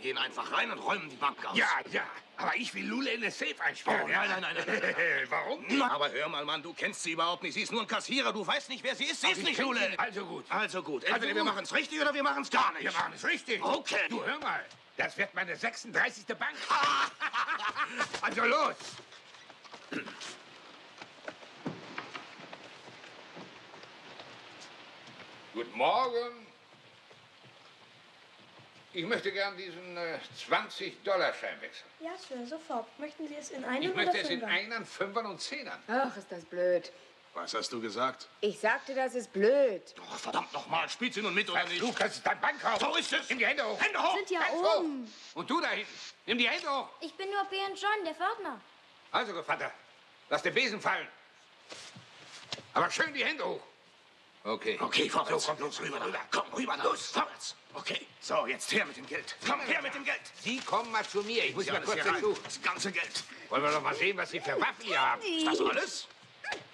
gehen einfach rein und räumen die Bank aus. Ja, ja. Aber ich will Lule in das Safe einsperren. Oh, nein, nein, nein, nein, nein, nein. Warum? Aber hör mal, Mann, du kennst sie überhaupt nicht. Sie ist nur ein Kassierer. Du weißt nicht, wer sie ist. Sie ist ich nicht Lule. sie. Also gut. Also gut. Entweder Also wir machen es richtig oder wir machen es gar nicht. Wir machen es richtig. Okay. Du, hör mal. Das wird meine 36. Bank. also los. Guten Morgen. Ich möchte gern diesen äh, 20-Dollar-Schein wechseln. Ja, Sir, sofort. Möchten Sie es in einem Ich oder möchte es in Fünfer? Einern, Fünfern und Zehnern. Ach, ist das blöd. Was hast du gesagt? Ich sagte, das ist blöd. Ach, verdammt nochmal. Spielt sie nun mit oder nicht? Das ist dein Bankhaus. So ist es. Nimm die Hände hoch. Hände hoch. Sind ja oben. hoch. Und du da hinten. Nimm die Hände hoch. Ich bin nur B. John, der Pförtner. Also, Gevatter, lass den Besen fallen. Aber schön die Hände hoch. Okay. Okay, vorwärts. So, komm los, rüber, rüber, rüber. Komm, rüber, los. Vorwärts. Okay. So, jetzt her mit dem Geld. Komm, her mit dem Geld. Sie kommen mal zu mir. Ich muss Ja, mal das kurz hier rein. dazu. Das ganze Geld. Wollen wir doch mal sehen, was Sie für Waffen hier haben. Ist das alles?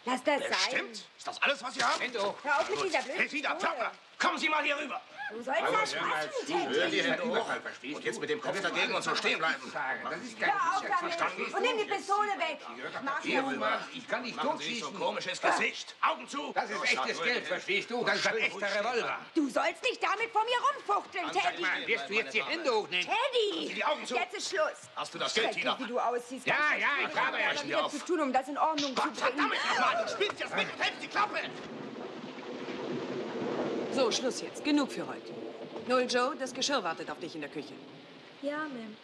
Lass das Das sein. stimmt. Ist das alles, was Sie haben? Hände hoch. Hör auf mit dieser blöden Hey, Sie da, Pistole. Pförtner. Kommen Sie mal hier rüber. Du sollst hör schaffen, zu. Teddy. Hör die Hände hoch. Und jetzt mit dem Kopf dagegen und so stehen bleiben. Das ist kein Hör auf damit Verstanden? und nimm die Pistole weg. Mach Hier rüber. Ich kann nicht Machen Sie nicht so komisches Gesicht. Augen zu. Das ist echtes Geld, verstehst du? Das ist ein echter Revolver. Du sollst nicht damit vor mir rumfuchteln, Teddy. Mann, wirst du jetzt die Hände hochnehmen? Teddy! die Augen zu. Jetzt ist Schluss. Hast du das Geld, Tina? wie du aussiehst. Ja, ja, ich habe ja wieder auf. zu tun, um das in Ordnung zu bringen. Verdammt nochmal, du spielst jetzt mit. Hältst die Klappe. So, Schluss jetzt. Genug für heute. Noel Joe, das Geschirr wartet auf dich in der Küche. Ja, Ma'am.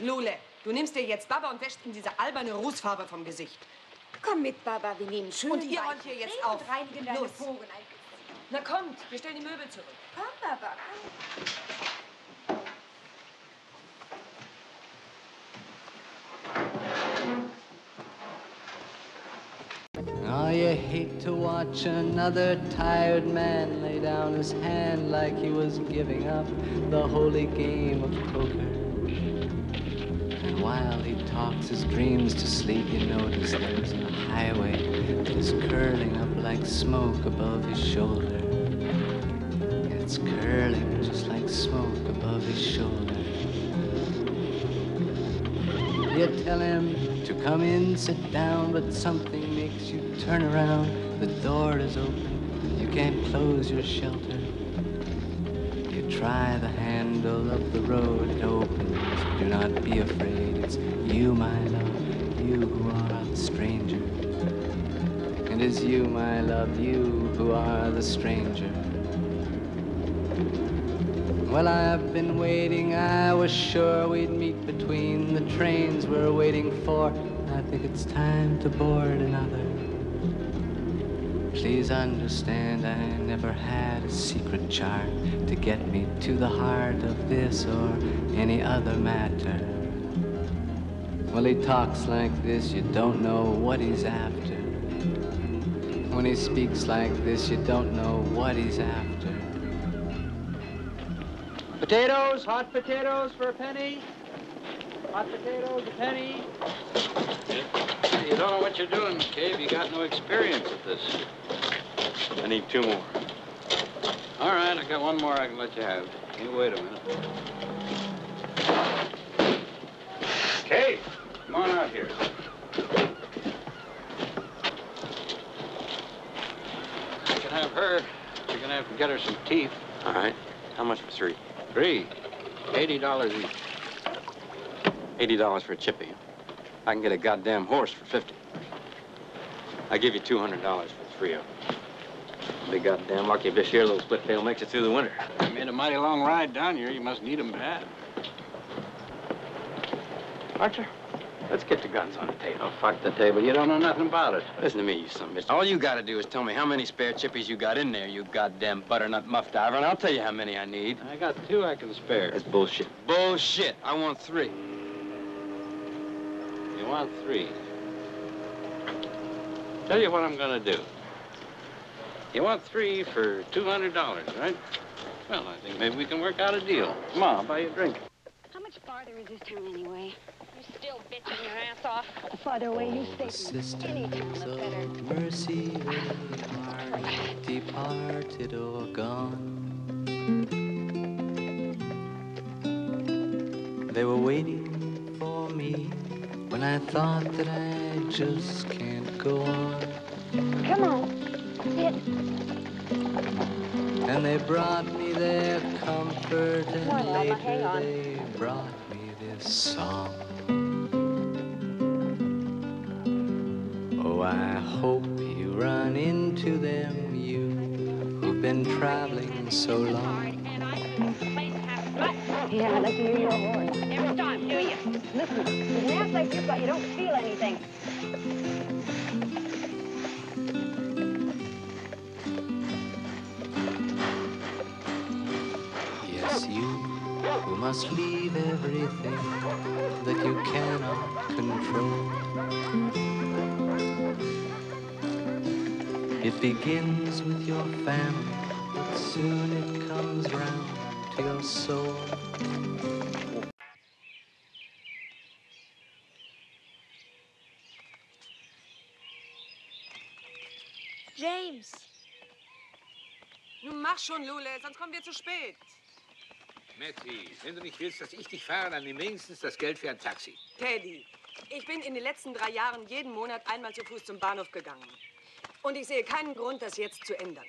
Lule, du nimmst dir jetzt Baba und wäschst ihm diese alberne Rußfarbe vom Gesicht. Komm mit, Baba, wir nehmen schön Und ihr räumt hier jetzt auf. Reinigen deine Los. Na kommt, wir stellen die Möbel zurück. Komm, Baba, komm. You hate to watch another tired man lay down his hand like he was giving up the holy game of poker. And while he talks his dreams to sleep, you notice there's a highway that is curling up like smoke above his shoulder. It's curling just like smoke above his shoulder. You tell him to come in, sit down, but something turn around. The door is open, you can't close your shelter. You try the handle of the road, it opens. Do not be afraid, it's you, my love, you who are the stranger. And It is you, my love, you who are the stranger. Well, I've been waiting. I was sure we'd meet between the trains we're waiting for. I think it's time to board another. Please understand, I never had a secret chart to get me to the heart of this or any other matter. Well, he talks like this, you don't know what he's after. When he speaks like this, you don't know what he's after. Potatoes, hot potatoes for a penny. Hot potatoes, a penny. You don't know what you're doing, McCabe. You got no experience at this. I need two more. All right, I got one more I can let you have. You wait a minute. Kate, come on out here. You can have her. You're gonna have to get her some teeth. All right. How much for three? Three. Eighty dollars each. Eighty dollars for a chippy. I can get a goddamn horse for fifty. I give you two hundred dollars for three of them. Be goddamn lucky if this year little split tail makes it through the winter. I made a mighty long ride down here. You must need 'em bad. Archer, let's get the guns on the table. Oh, fuck the table. You don't know nothing about it. Listen to me, you son of a bitch. All you gotta do is tell me how many spare chippies you got in there, you goddamn butternut muff diver, and I'll tell you how many I need. I got two I can spare. That's bullshit. Bullshit. I want three. You want three. Tell you what I'm gonna do. You want three for $200, right? Well, I think maybe we can work out a deal. Come on, I'll buy you a drink. How much farther is this town anyway? You're still bitching your ass off. Father, way you stay Sisters of mercy, are departed or gone. They were waiting for me when I thought that I just can't go on. Come on. Sit. And they brought me their comfort, and Come on, Mama, later hang on. they brought me this song. Oh, I hope you run into them, you who've been traveling so long. And I the place has guts. Yeah, I'd like to hear Listen, with an ass like this, but you don't feel anything. Yes, you who must leave everything that you cannot control. It begins with your family, but soon it comes round to your soul. James. Nun mach schon, Lule, sonst kommen wir zu spät. Matty, wenn du nicht willst, dass ich dich fahre, dann nimm wenigstens das Geld für ein Taxi. Teddy, ich bin in den letzten drei Jahren jeden Monat einmal zu Fuß zum Bahnhof gegangen. Und ich sehe keinen Grund, das jetzt zu ändern.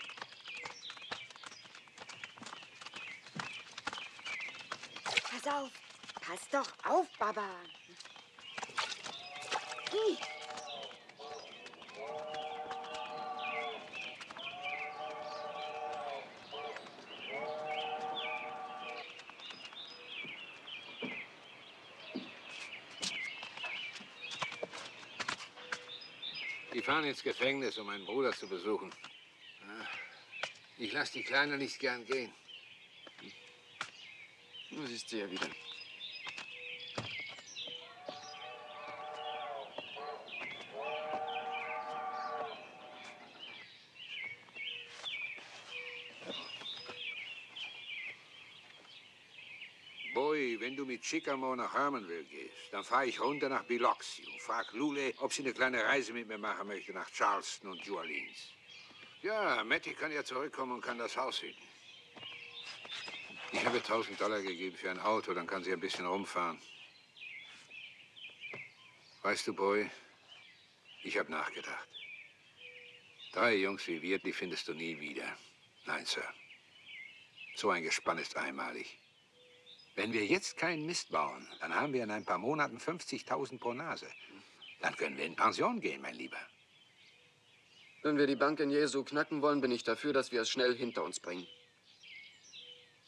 Pass auf. Pass doch auf, Baba. Ih, fahren ins Gefängnis, um meinen Bruder zu besuchen. Ich lasse die Kleine nicht gern gehen. Du siehst sie ja wieder. Wenn du mit Chicamo nach Hermanville gehst, dann fahre ich runter nach Biloxi und frag Lule, ob sie eine kleine Reise mit mir machen möchte nach Charleston und New Orleans. Ja, Matty kann ja zurückkommen und kann das Haus hüten. Ich habe ihr 1000 Dollar gegeben für ein Auto, dann kann sie ein bisschen rumfahren. Weißt du, Boy, ich habe nachgedacht. Drei Jungs wie wir, die findest du nie wieder. Nein, Sir. So ein Gespann ist einmalig. Wenn wir jetzt keinen Mist bauen, dann haben wir in ein paar Monaten 50.000 pro Nase. Dann können wir in Pension gehen, mein Lieber. Wenn wir die Bank in Jesu knacken wollen, bin ich dafür, dass wir es schnell hinter uns bringen.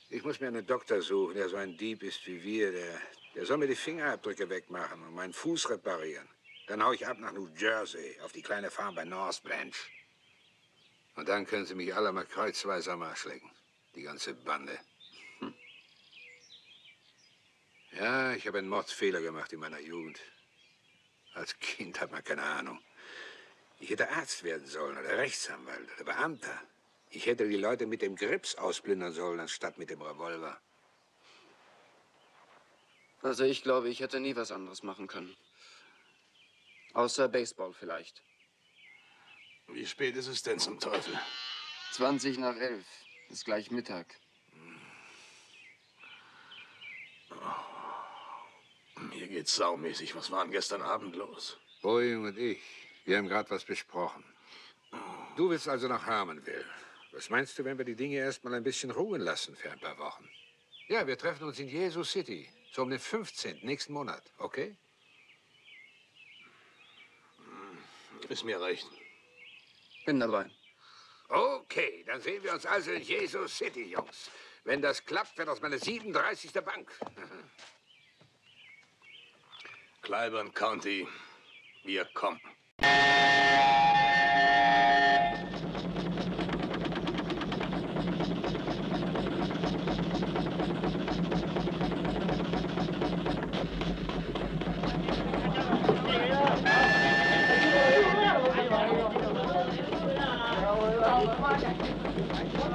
Ich muss mir einen Doktor suchen, der so ein Dieb ist wie wir. Der, der soll mir die Fingerabdrücke wegmachen und meinen Fuß reparieren. Dann hau ich ab nach New Jersey, auf die kleine Farm bei North Branch. Und dann können sie mich alle mal kreuzweise am Arsch lecken. Die ganze Bande. Hm. Ja, ich habe einen Mordsfehler gemacht in meiner Jugend. Als Kind hat man keine Ahnung. Ich hätte Arzt werden sollen oder Rechtsanwalt oder Beamter. Ich hätte die Leute mit dem Grips ausplündern sollen, anstatt mit dem Revolver. Also ich glaube, ich hätte nie was anderes machen können. Außer Baseball vielleicht. Wie spät ist es denn zum Teufel? 20 nach 11. Ist gleich Mittag. Mir geht's saumäßig. Was war denn gestern Abend los? Boeing und ich, wir haben gerade was besprochen. Du willst also nach Harmonville. Was meinst du, wenn wir die Dinge erst mal ein bisschen ruhen lassen für ein paar Wochen? Ja, wir treffen uns in Jesus City, so um den 15. nächsten Monat, okay? Ist mir recht. Bin dabei. Okay, dann sehen wir uns also in Jesus City, Jungs. Wenn das klappt, wird das meine 37. Bank. Clyburn County, wir kommen.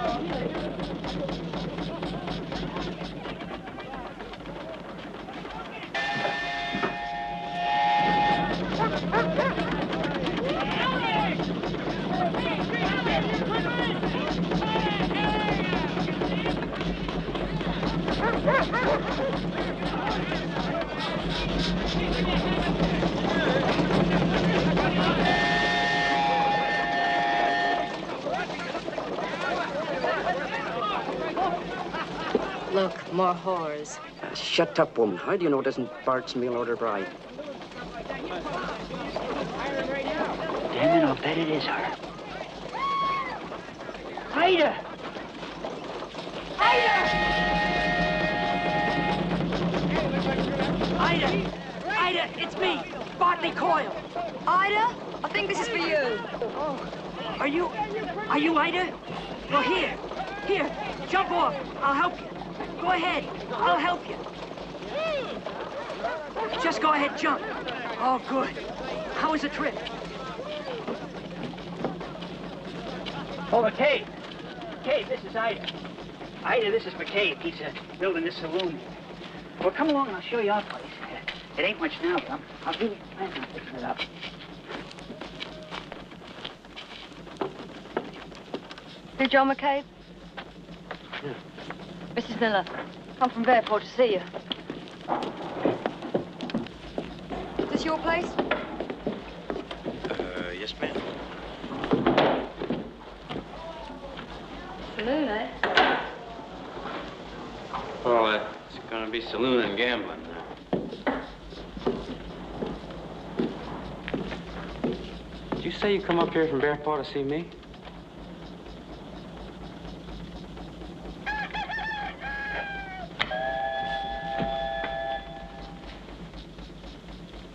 Thank you. More whores. Uh, shut up, woman. How do you know it isn't Bart's meal order bride? Damn it, I'll bet it is her. Ida! Ida! Ida, Ida, it's me, Bartley Coyle. Ida, I think this is for you. Are you, are you Ida? Well, here, here, jump off. I'll help you. Go ahead, I'll help you. Just go ahead, jump. Oh, good. How was the trip? Oh, McCabe. McCabe, this is Ida. Ida, this is McCabe. He's uh, building this saloon. Well, come along and I'll show you our place. It ain't much now, but I'm, I'll give you plans on fixing it up. You John McCabe? Mrs. Miller. Come from Fairport to see you. Is this your place? Uh, yes, ma'am. Saloon, eh? Well, uh, it's gonna be saloon and gambling. Did you say you come up here from Bearpaw to see me?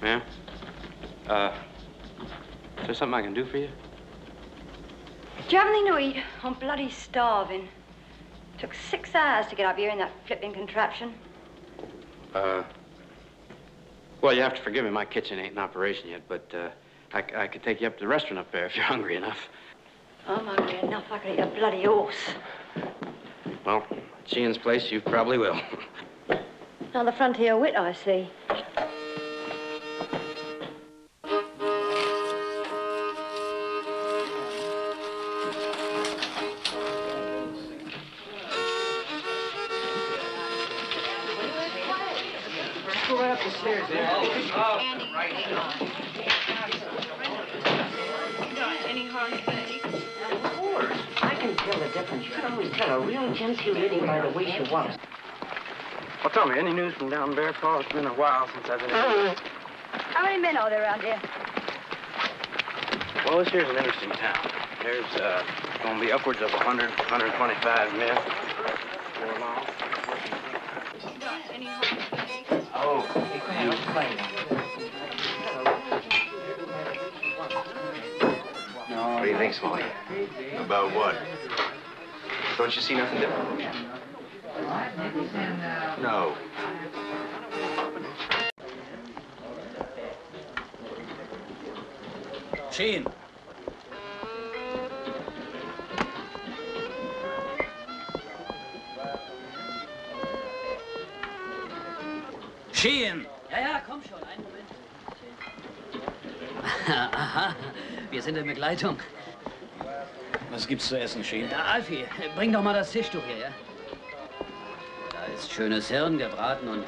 Ma'am? Uh, is there something I can do for you? Do you have anything to eat? I'm bloody starving. Took six hours to get up here in that flipping contraption. Uh, well, you have to forgive me. My kitchen ain't in operation yet, but uh, I, I could take you up to the restaurant up there if you're hungry enough. I'm hungry enough I could eat a bloody horse. Well, at Sheehan's place, you probably will. Another frontier wit, I see. Can difference. You can always tell a real genteel lady by the way she walks. Well, tell me, any news from down Bearpaw? It's been a while since I've been in. How many men are there around here? Well, this here's an interesting town. There's uh, going to be upwards of 100, 125 men. Four miles. Any harm today? Oh, let's play What do you think, Smalley? About what? Don't you see nothing different? No. Sheen. Sheen. Ja, ja, komm schon, einen Moment. Aha, wir sind in Begleitung. Was gibt's zu essen, Sheen? Ja, Alfie, bring doch mal das Tischtuch her, ja? Da ist schönes Hirn gebraten und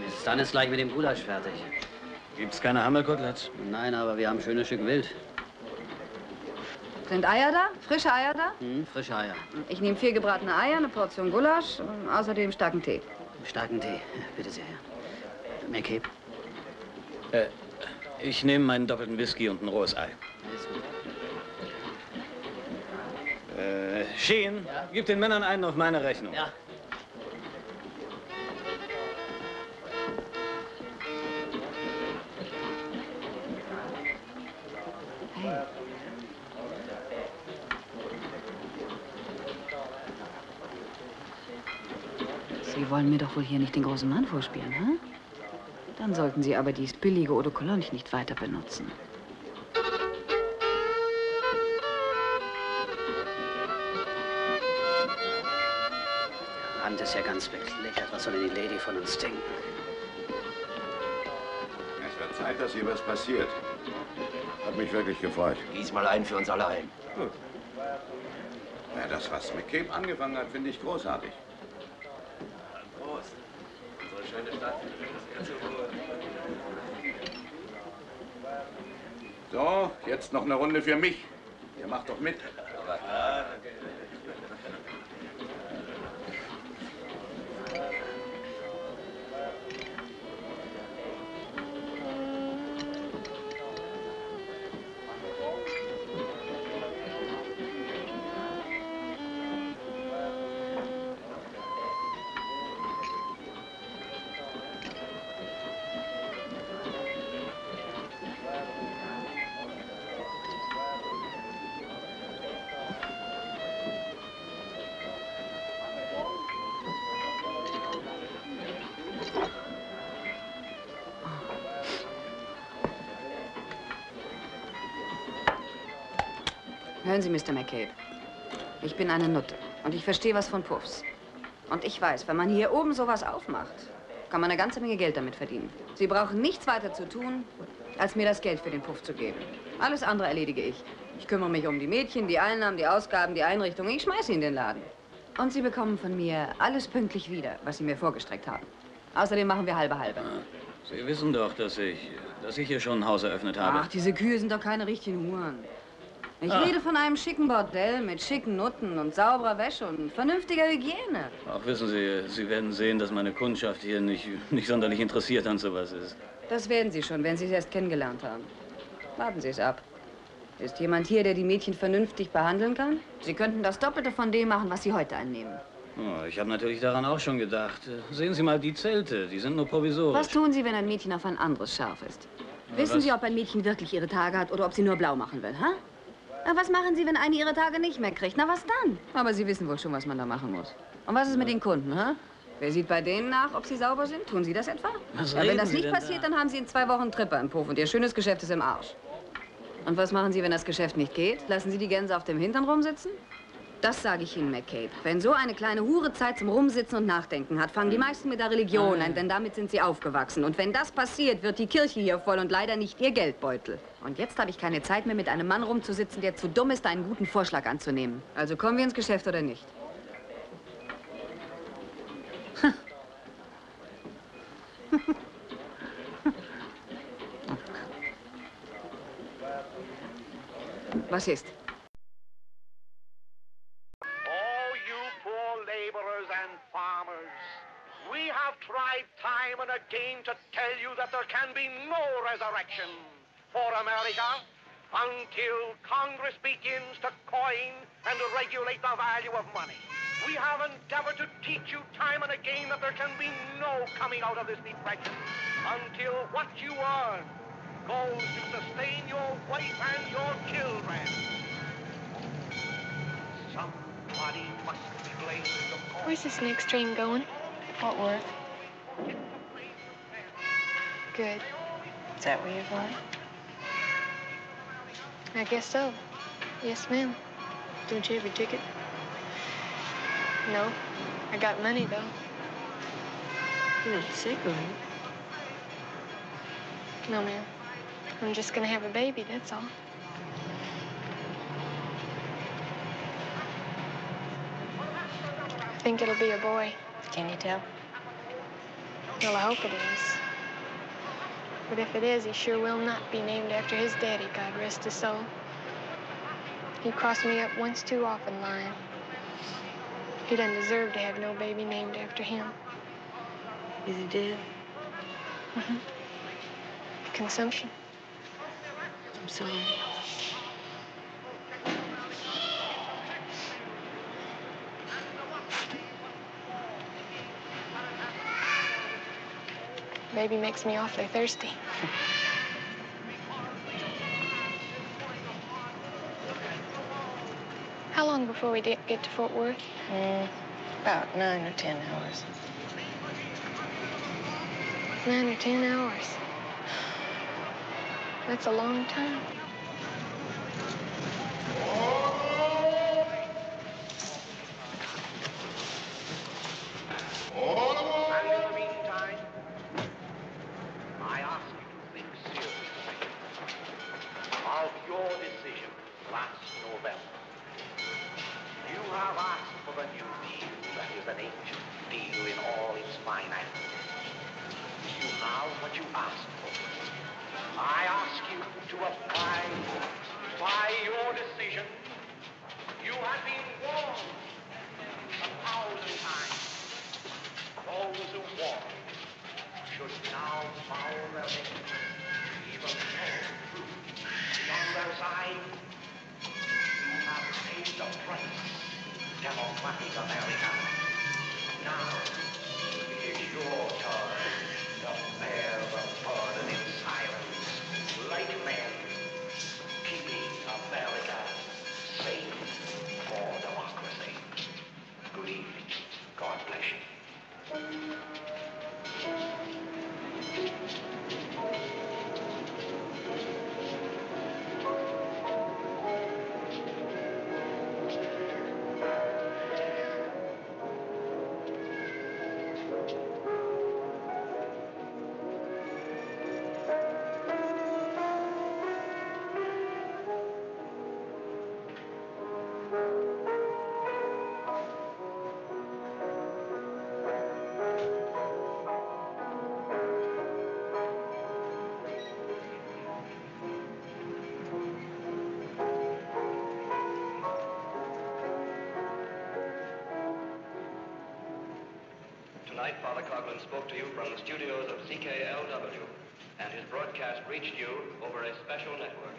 Miss Stan ist gleich mit dem Gulasch fertig. Gibt's keine Hammelkoteletts? Nein, aber wir haben ein schönes Stück Wild. Sind Eier da? Frische Eier da? Hm, frische Eier. Ich nehme vier gebratene Eier, eine Portion Gulasch und außerdem starken Tee. Starken Tee, bitte sehr. McCabe? Äh, ich nehme meinen doppelten Whisky und ein rohes Ei. Äh, Sheen, gib den Männern einen auf meine Rechnung. Ja. Sie wollen mir doch wohl hier nicht den großen Mann vorspielen, hm? Dann sollten Sie aber dies billige Eau de Cologne nicht weiter benutzen. Bekleckert. Was soll denn die Lady von uns denken? Es wird Zeit, dass hier was passiert. Hat mich wirklich gefreut. Diesmal einen für uns alle ein. Gut. Ja, das, was McCabe angefangen hat, finde ich großartig. Prost. Unsere schöne Stadt. So, jetzt noch eine Runde für mich. Ihr macht doch mit. Hören Sie, Mr. McCabe. Ich bin eine Nutte und ich verstehe was von Puffs. Und ich weiß, wenn man hier oben sowas aufmacht, kann man eine ganze Menge Geld damit verdienen. Sie brauchen nichts weiter zu tun, als mir das Geld für den Puff zu geben. Alles andere erledige ich. Ich kümmere mich um die Mädchen, die Einnahmen, die Ausgaben, die Einrichtung. Ich schmeiße sie in den Laden. Und Sie bekommen von mir alles pünktlich wieder, was Sie mir vorgestreckt haben. Außerdem machen wir halbe halbe. Sie wissen doch, dass ich, dass ich hier schon ein Haus eröffnet habe. Ach, diese Kühe sind doch keine richtigen Huren. Ich Ah. rede von einem schicken Bordell mit schicken Nutten und sauberer Wäsche und vernünftiger Hygiene. Auch wissen Sie, Sie werden sehen, dass meine Kundschaft hier nicht, nicht sonderlich interessiert an sowas ist. Das werden Sie schon, wenn Sie es erst kennengelernt haben. Warten Sie es ab. Ist jemand hier, der die Mädchen vernünftig behandeln kann? Sie könnten das Doppelte von dem machen, was Sie heute einnehmen. Oh, ich habe natürlich daran auch schon gedacht. Sehen Sie mal die Zelte, die sind nur provisorisch. Was tun Sie, wenn ein Mädchen auf ein anderes scharf ist? Wissen was- Sie, ob ein Mädchen wirklich ihre Tage hat oder ob sie nur blau machen will, ha? Na, was machen Sie, wenn eine ihre Tage nicht mehr kriegt? Na, was dann? Aber Sie wissen wohl schon, was man da machen muss. Und was ist mit den Kunden, ha? Wer sieht bei denen nach, ob sie sauber sind? Tun Sie das etwa? Was ja, wenn das nicht passiert, da? dann haben Sie in zwei Wochen Tripper im Puff und Ihr schönes Geschäft ist im Arsch. Und was machen Sie, wenn das Geschäft nicht geht? Lassen Sie die Gänse auf dem Hintern rumsitzen? Das sage ich Ihnen, McCabe. Wenn so eine kleine Hure Zeit zum Rumsitzen und Nachdenken hat, fangen die meisten mit der Religion an, denn damit sind sie aufgewachsen. Und wenn das passiert, wird die Kirche hier voll und leider nicht Ihr Geldbeutel. Und jetzt habe ich keine Zeit mehr, mit einem Mann rumzusitzen, der zu dumm ist, einen guten Vorschlag anzunehmen. Also kommen wir ins Geschäft oder nicht? Was ist? Coming out of this depression until what you earn goes to sustain your wife and your children. Somebody must be blamed. Where's this next train going? Fort Worth. Good. Is that where you're going? I guess so. Yes, ma'am. Don't you have your ticket? No. I got money, though. You're not sick, are you? No, ma'am. I'm just gonna have a baby, that's all. I think it'll be a boy. Can you tell? Well, I hope it is. But if it is, he sure will not be named after his daddy, God rest his soul. He crossed me up once too often lying. He doesn't deserve to have no baby named after him. Is he dead? Mm-hmm. Consumption. I'm sorry. Baby makes me awfully thirsty. How long before we get to Fort Worth? Mm, about nine or ten hours. Nine or ten hours. That's a long time. ที่สอนในอเมริกา night, Father Coughlin spoke to you from the studios of CKLW, and his broadcast reached you over a special network.